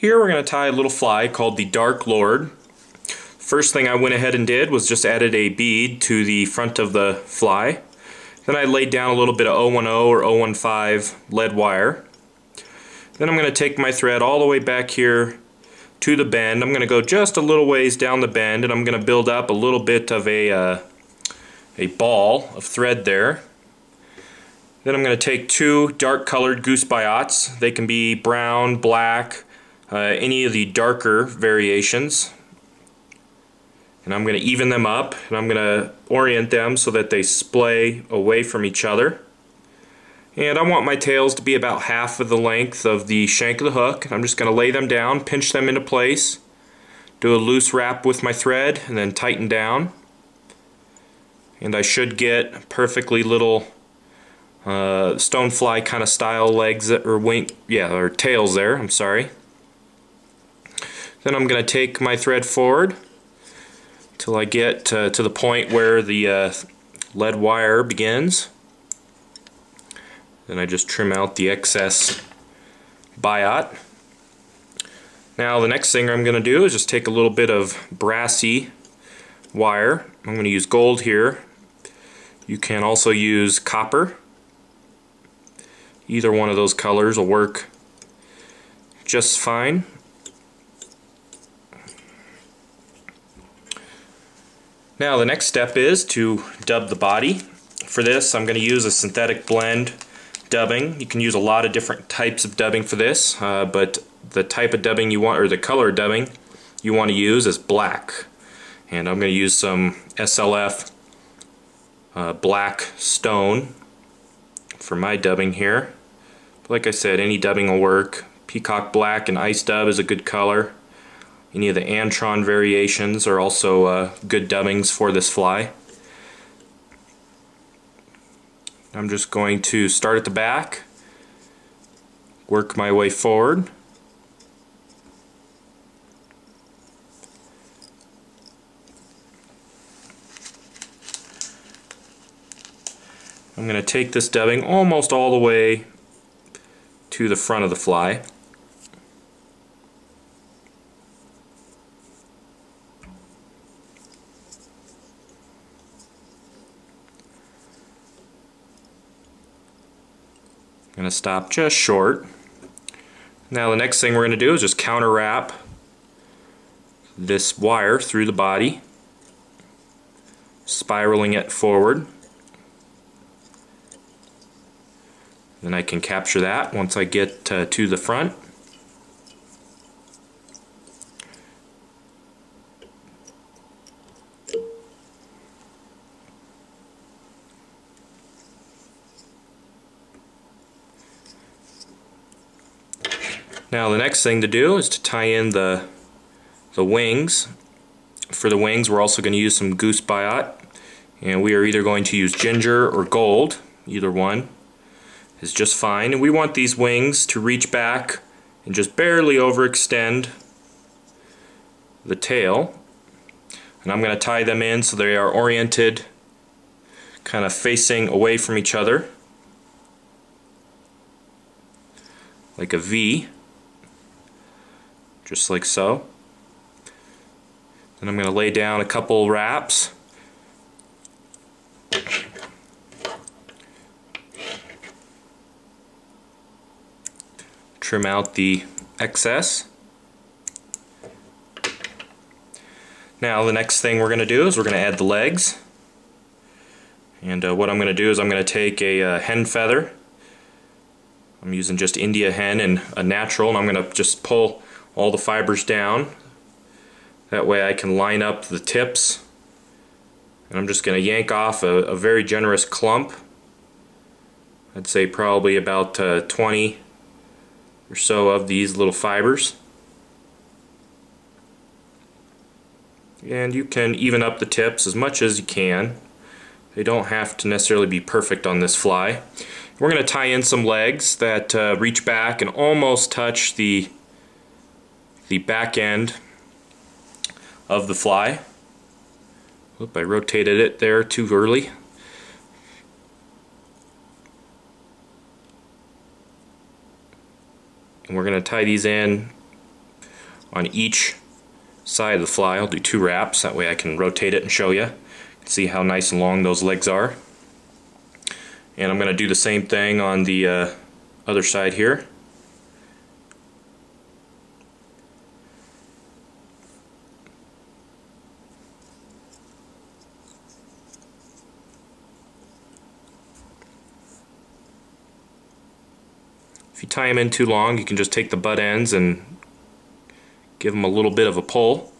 Here we're going to tie a little fly called the Dark Lord. First thing I went ahead and did was just added a bead to the front of the fly. Then I laid down a little bit of 010 or 015 lead wire. Then I'm going to take my thread all the way back here to the bend. I'm going to go just a little ways down the bend and I'm going to build up a little bit of a, uh, a ball of thread there. Then I'm going to take two dark colored goose biots. They can be brown, black, uh, any of the darker variations. And I'm going to even them up and I'm going to orient them so that they splay away from each other. And I want my tails to be about half of the length of the shank of the hook. I'm just going to lay them down, pinch them into place, do a loose wrap with my thread, and then tighten down. And I should get perfectly little uh, stonefly kind of style legs or wing, yeah, or tails there. I'm sorry. Then I'm going to take my thread forward till I get uh, to the point where the uh, lead wire begins. Then I just trim out the excess biot. Now the next thing I'm going to do is just take a little bit of Brassie wire. I'm going to use gold here. You can also use copper. Either one of those colors will work just fine. Now the next step is to dub the body. For this I'm going to use a synthetic blend dubbing. You can use a lot of different types of dubbing for this, uh, but the type of dubbing you want, or the color dubbing you want to use is black. And I'm going to use some SLF uh, black stone for my dubbing here. Like I said, any dubbing will work. Peacock black and ice dub is a good color. Any of the Antron variations are also uh, good dubbings for this fly. I'm just going to start at the back, work my way forward. I'm going to take this dubbing almost all the way to the front of the fly. Going to stop just short. Now the next thing we're going to do is just counter wrap this wire through the body, spiraling it forward. Then I can capture that once I get uh, to the front. Now the next thing to do is to tie in the, the wings. For the wings we're also going to use some goose biot and we are either going to use ginger or gold, either one is just fine. And we want these wings to reach back and just barely overextend the tail. And I'm going to tie them in so they are oriented kind of facing away from each other like a V just like so. Then I'm going to lay down a couple wraps. Trim out the excess. Now the next thing we're going to do is we're going to add the legs. And uh, what I'm going to do is I'm going to take a uh, hen feather. I'm using just India hen and a natural and I'm going to just pull all the fibers down. That way I can line up the tips. And I'm just going to yank off a, a, very generous clump. I'd say probably about uh, 20 or so of these little fibers. And you can even up the tips as much as you can. They don't have to necessarily be perfect on this fly. We're going to tie in some legs that uh, reach back and almost touch the the back end of the fly. Oop, I rotated it there too early. And we're going to tie these in on each side of the fly. I'll do two wraps, that way I can rotate it and show you. See how nice and long those legs are. And I'm going to do the same thing on the uh, other side here. If you tie them in too long, you can just take the butt ends and give them a little bit of a pull.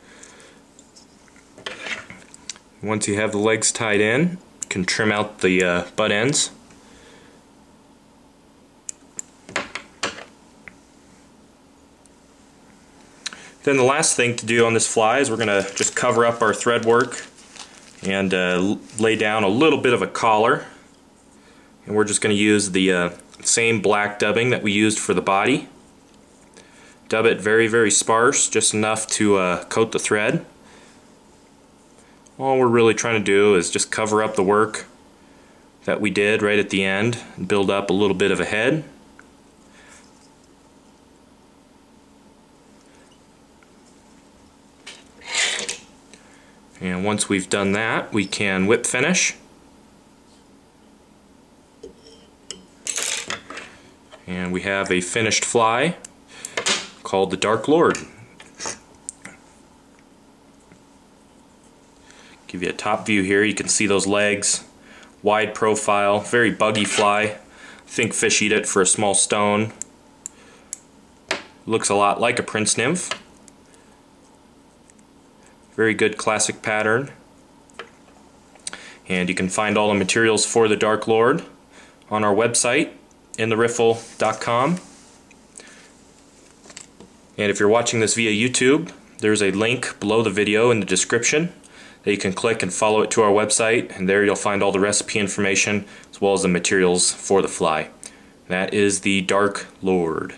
Once you have the legs tied in, you can trim out the uh, butt ends. Then the last thing to do on this fly is we're going to just cover up our thread work and uh, lay down a little bit of a collar. And we're just going to use the uh, same black dubbing that we used for the body. Dub it very, very sparse, just enough to uh, coat the thread. All we're really trying to do is just cover up the work that we did right at the end and build up a little bit of a head. And once we've done that, we can whip finish. And we have a finished fly called the Dark Lord. Give you a top view here. You can see those legs, wide profile, very buggy fly. Think fish eat it for a small stone. Looks a lot like a prince nymph. Very good classic pattern. And you can find all the materials for the Dark Lord on our website intheriffle.com. And if you're watching this via YouTube, there's a link below the video in the description that you can click and follow it to our website, and there you'll find all the recipe information as well as the materials for the fly. That is the Dark Lord.